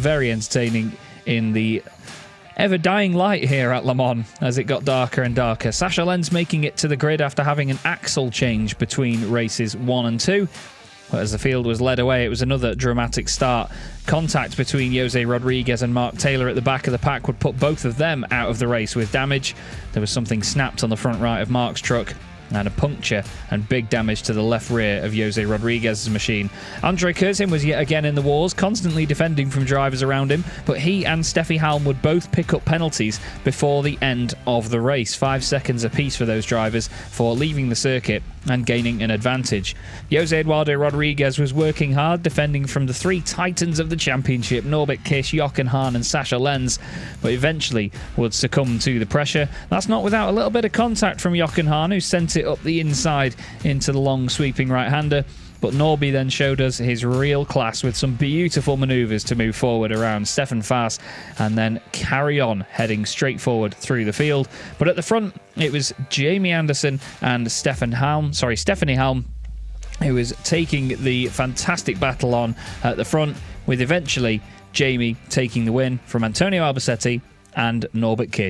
very entertaining in the ever dying light here at Le Mans as it got darker and darker. Sascha Lenz making it to the grid after having an axle change between races one and two. But as the field was led away, it was another dramatic start. Contact between Jose Rodrigues and Mark Taylor at the back of the pack would put both of them out of the race with damage. There was something snapped on the front right of Mark's truck and a puncture and big damage to the left rear of Jose Rodrigues's machine. Andre Kursim was yet again in the wars, constantly defending from drivers around him, but he and Steffi Halm would both pick up penalties before the end of the race. Five seconds apiece for those drivers for leaving the circuit and gaining an advantage. Jose Eduardo Rodrigues was working hard, defending from the three titans of the championship, Norbert Kiss, Jochen Hahn and Sascha Lenz, but eventually would succumb to the pressure. That's not without a little bit of contact from Jochen Hahn, who sent it up the inside into the long sweeping right-hander. But Norby then showed us his real class with some beautiful manoeuvres to move forward around Stefan Faas and then carry on heading straight forward through the field. But at the front, it was Jamie Anderson and Stefan Halm, sorry, Stephanie Halm, who was taking the fantastic battle on at the front, with eventually Jamie taking the win from Antonio Albacete and Norbert Kiss.